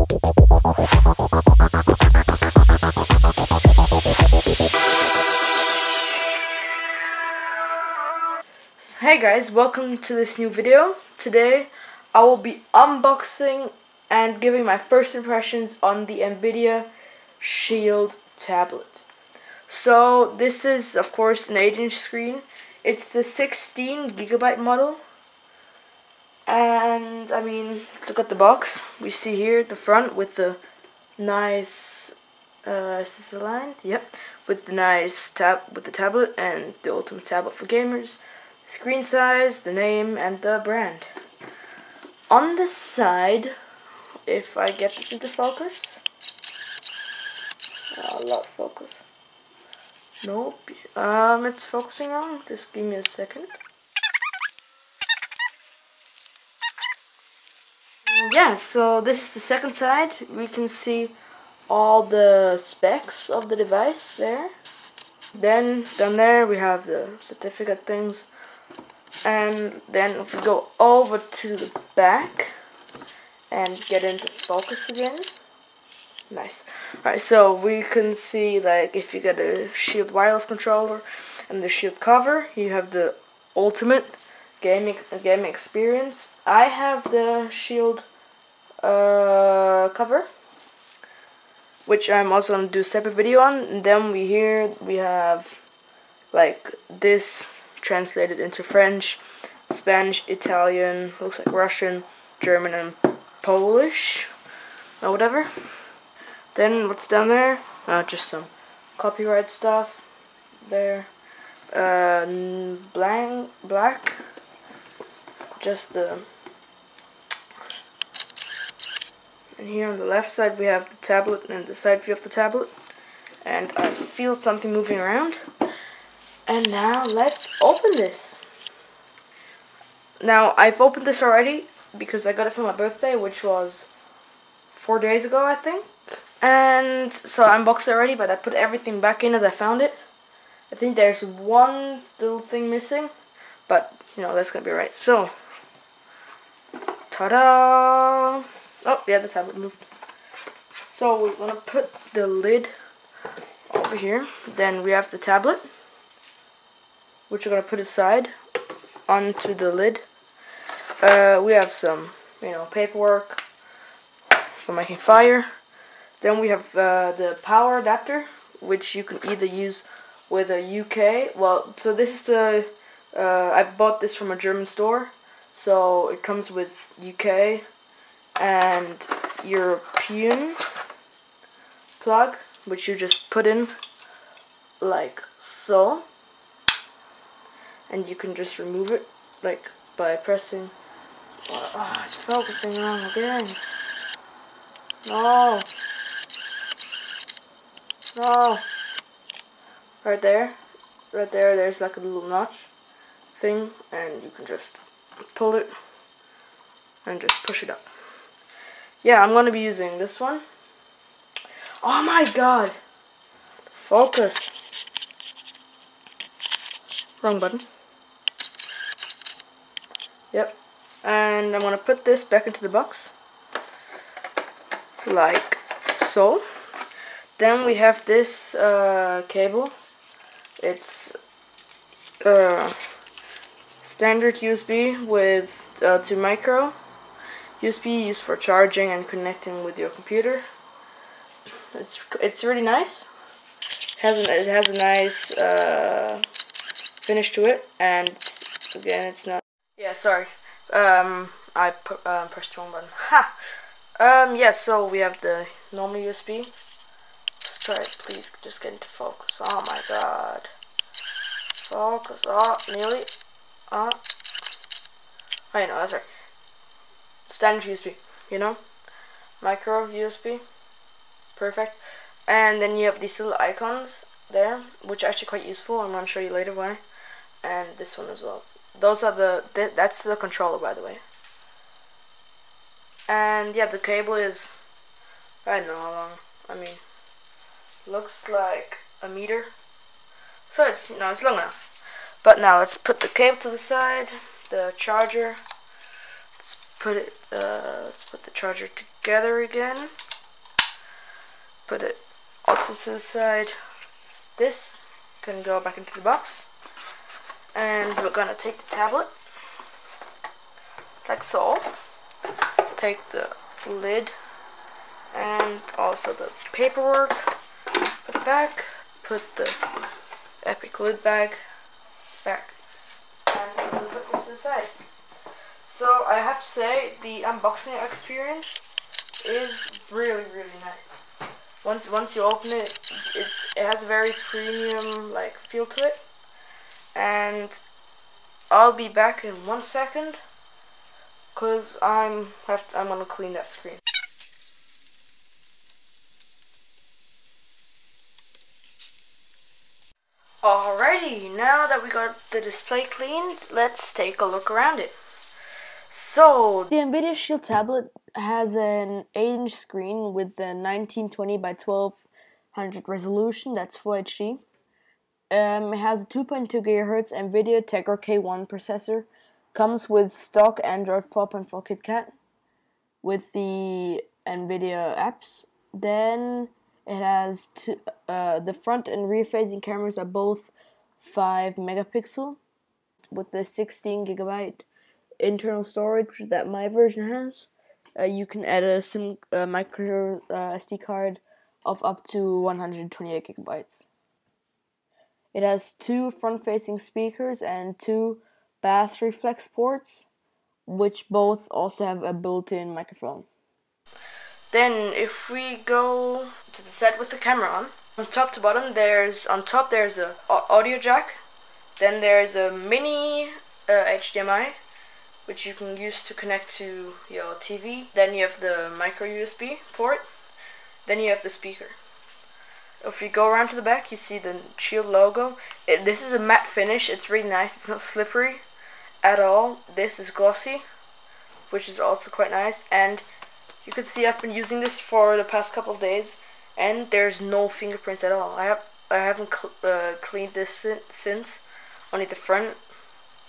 Hey guys, welcome to this new video. Today I will be unboxing and giving my first impressions on the Nvidia Shield tablet. So this is of course an 8 inch screen. It's the 16 gigabyte model. And I mean, let's look at the box. We see here the front with the nice uh, is this aligned? Yep. With the nice tab with the tablet and the ultimate tablet for gamers screen size, the name, and the brand. On the side, if I get this into focus, a lot focus. Nope, um, it's focusing wrong. Just give me a second. Yeah, so this is the second side. We can see all the specs of the device there. Then down there we have the certificate things and then if we go over to the back and get into focus again nice alright so we can see like if you get a shield wireless controller and the shield cover you have the ultimate gaming gaming experience I have the shield uh, cover which I'm also to do separate video on and then we here we have like this translated into French, Spanish, Italian, looks like Russian, German, and Polish, or whatever. Then what's down there? Uh, just some copyright stuff there. Uh, blank, black, just the. And here on the left side we have the tablet and the side view of the tablet. And I feel something moving around. And now let's open this. Now I've opened this already because I got it for my birthday, which was four days ago, I think. And so I unboxed it already, but I put everything back in as I found it. I think there's one little thing missing, but you know that's gonna be right. So, ta-da! Oh yeah, the tablet moved. So we're gonna put the lid over here. Then we have the tablet which we're to put aside onto the lid. Uh, we have some, you know, paperwork for making fire. Then we have uh, the power adapter, which you can either use with a UK. Well, so this is the, uh, I bought this from a German store. So it comes with UK and your European plug, which you just put in like so. And you can just remove it like by pressing. Ah, oh, it's focusing wrong again. No. No. Right there. Right there there's like a little notch thing and you can just pull it and just push it up yeah I'm gonna be using this one oh my god focus wrong button Yep. And I'm going to put this back into the box. Like so. Then we have this uh, cable. It's uh, standard USB with uh, two micro. USB used for charging and connecting with your computer. It's it's really nice. It has a, it has a nice uh, finish to it, and again, it's not yeah, sorry. Um, I put, um, pressed the wrong button. Ha! Um, yeah, so we have the normal USB. Let's try it. Please just get into focus. Oh my god. Focus. Oh, nearly. Oh. Oh, you know, that's right. Standard USB, you know? Micro USB. Perfect. And then you have these little icons there, which are actually quite useful. I'm to show you later why. And this one as well those are the th that's the controller by the way and yeah the cable is I don't know how long I mean looks like a meter so it's you know it's long enough but now let's put the cable to the side the charger put it, uh, let's put the charger together again. Put it also to the side. This can go back into the box. And we're gonna take the tablet, like so. Take the lid and also the paperwork. Put it back. Put the Epic lid bag back. And put this to the side. So I have to say the unboxing experience is really really nice. Once once you open it, it's it has a very premium like feel to it. And I'll be back in one second cuz I'm have to, I'm going to clean that screen. Alrighty, now that we got the display cleaned, let's take a look around it. So, the NVIDIA Shield tablet has an 8-inch screen with the 1920 by 1200 resolution, that's Full HD. Um, it has a 2.2 GHz NVIDIA Tegra K1 processor. Comes with stock Android 4.4 KitKat with the NVIDIA apps. Then it has uh, the front and rear facing cameras are both 5 megapixel with the 16 gigabyte internal storage that my version has. Uh, you can add a SIM uh, micro uh, SD card of up to 128 gigabytes. It has two front facing speakers and two bass reflex ports, which both also have a built in microphone. Then if we go to the set with the camera on, on top to bottom there's on top there's a audio jack, then there's a mini uh, HDMI which you can use to connect to your TV. Then you have the micro USB port. Then you have the speaker. If you go around to the back, you see the Shield logo. It, this is a matte finish. It's really nice. It's not slippery at all. This is glossy, which is also quite nice. And you can see I've been using this for the past couple of days and there's no fingerprints at all. I have I haven't cl uh, cleaned this since only the front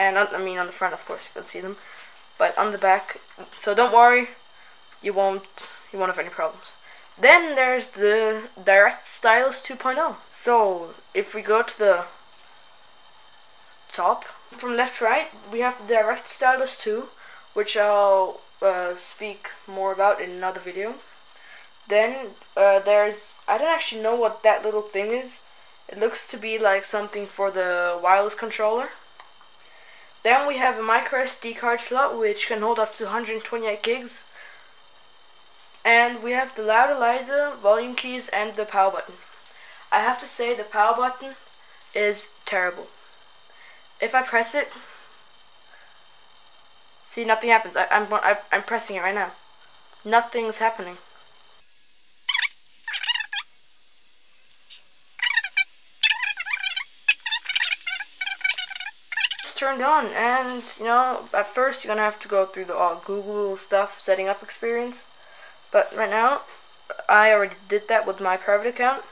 and I mean on the front of course you can see them but on the back so don't worry you won't you won't have any problems. Then there's the Direct Stylus 2.0. So if we go to the top from left to right we have the Direct Stylus 2 which I'll uh, speak more about in another video. Then uh, there's, I don't actually know what that little thing is. It looks to be like something for the wireless controller. Then we have a micro SD card slot which can hold up to 128 gigs. And we have the loud volume keys, and the power button. I have to say the power button is terrible. If I press it, See, nothing happens. I, I'm, I'm pressing it right now. Nothing's happening. Turned on, and, you know, at first you're gonna have to go through the all Google stuff, setting up experience. But right now, I already did that with my private account,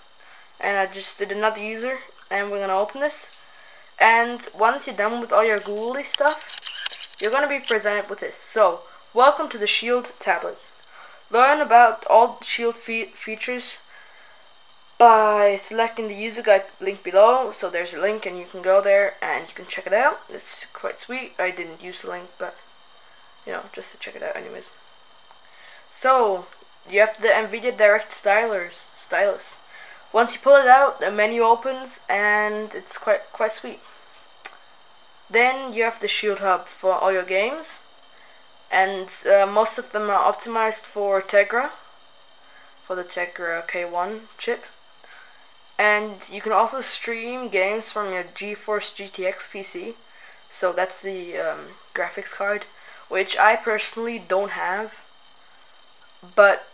and I just did another user, and we're gonna open this. And once you're done with all your Google stuff, you're to be presented with this. So, welcome to the Shield tablet. Learn about all Shield fe features by selecting the user guide link below. So there's a link and you can go there and you can check it out. It's quite sweet. I didn't use the link, but you know, just to check it out anyways. So, you have the NVIDIA Direct Stylers, Stylus. Once you pull it out, the menu opens and it's quite quite sweet. Then you have the Shield Hub for all your games, and uh, most of them are optimized for Tegra, for the Tegra K1 chip. And you can also stream games from your GeForce GTX PC, so that's the um, graphics card, which I personally don't have. But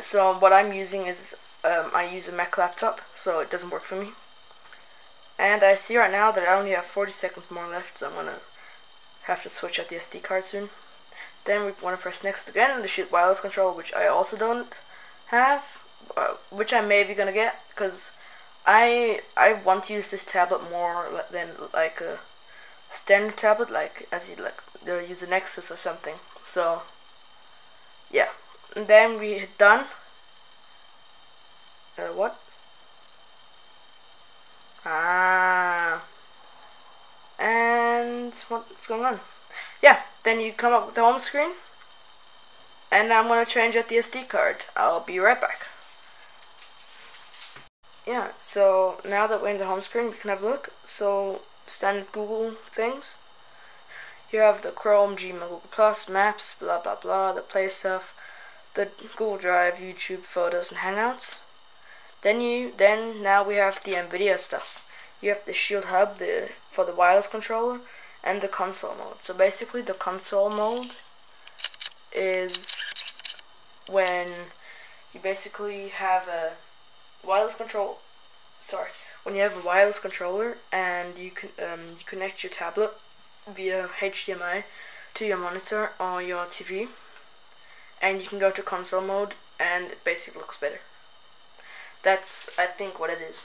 so what I'm using is um, I use a Mac laptop, so it doesn't work for me. And I see right now that I only have 40 seconds more left, so I'm gonna have to switch out the SD card soon. Then we want to press next again, the shoot wireless control, which I also don't have, uh, which I may be gonna get, because I I want to use this tablet more than like a standard tablet, like as you like uh, use a Nexus or something. So, yeah. And then we hit done. Uh, what? Ah. And what's going on? Yeah, then you come up with the home screen. And I'm to change out the SD card. I'll be right back. Yeah, so now that we're in the home screen, we can have a look. So, standard Google things. You have the Chrome, Gmail, Google Plus, Maps, blah blah blah, the Play stuff, the Google Drive, YouTube, Photos, and Hangouts. Then you, then now we have the NVIDIA stuff. You have the Shield Hub, the for the wireless controller, and the console mode. So basically, the console mode is when you basically have a wireless control. Sorry, when you have a wireless controller and you can um, you connect your tablet via HDMI to your monitor or your TV, and you can go to console mode, and it basically looks better. That's I think what it is.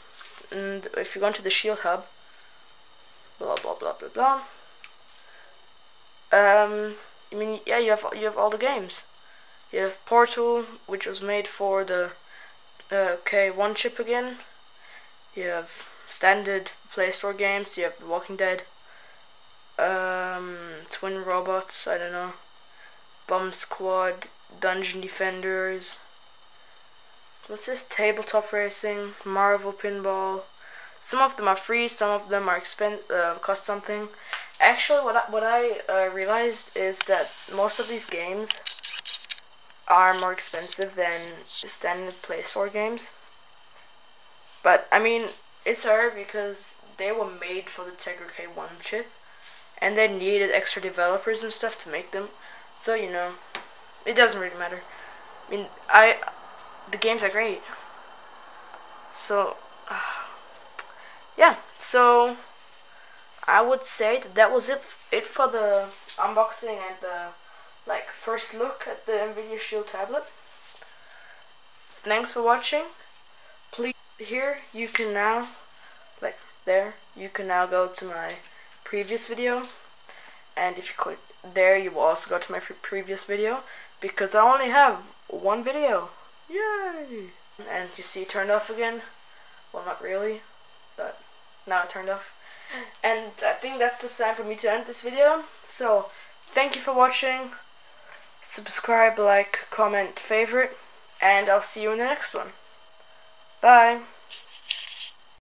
And if you go into the Shield Hub, blah blah blah blah blah. Um, I mean, yeah, you have you have all the games. You have Portal, which was made for the uh, K1 chip again. You have standard Play Store games. You have The Walking Dead, um, Twin Robots. I don't know, Bomb Squad, Dungeon Defenders. What's this? Tabletop Racing, Marvel Pinball. Some of them are free, some of them are expen uh, cost something. Actually, what I, what I uh, realized is that most of these games are more expensive than standard Play Store games. But I mean, it's hard because they were made for the Tegra K1 chip, and they needed extra developers and stuff to make them. So you know, it doesn't really matter. I mean, I the games are great. So. Uh, yeah, so I would say that that was it it for the unboxing and the like first look at the Nvidia Shield tablet. Thanks for watching. Please here you can now like there you can now go to my previous video and if you click there you will also go to my previous video because I only have one video. Yay! And you see turned off again. Well not really, but now it turned off. And I think that's the time for me to end this video. So, thank you for watching. Subscribe, like, comment, favorite. And I'll see you in the next one. Bye.